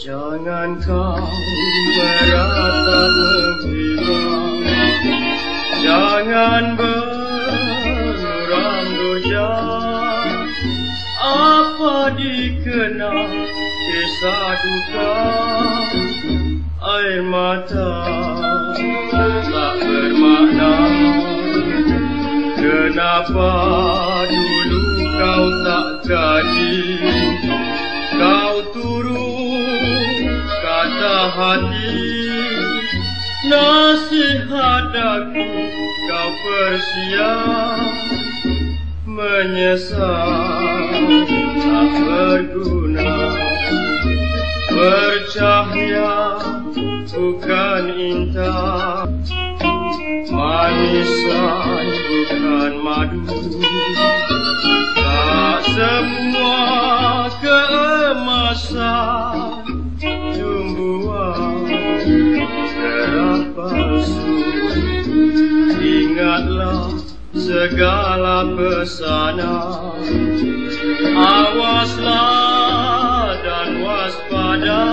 Jangan kau meratap menghilang. Jangan bermuram doja Apa dikenal kisah duka? Air mata tak bermakna. Kenapa dulu kau tak jadi kata hati. Nasihat aku kau persiap Menyesal. Tak berguna Bercahaya bukan intan. Manisan bukan madu. Tak semua keemasan segala pesanan Awaslah dan waspada.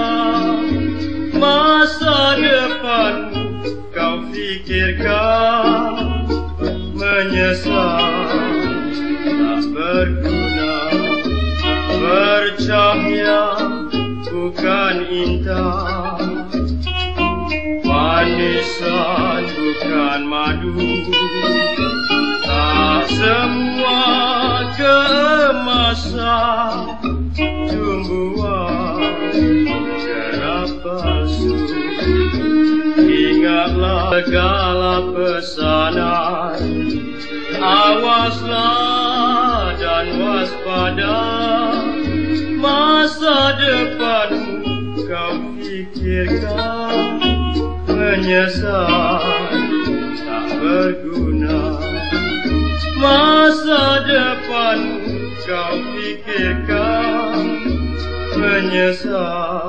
Masa depanmu kau fikirkan. Menyesal tak berguna. Bercahaya bukan intan. Manisan bukan madu Ingatlah segala pesanan Awaslah dan waspada. Masa depanmu kau fikirkan Menyesal tak berguna. Masa depanmu kau fikirkan Menyesal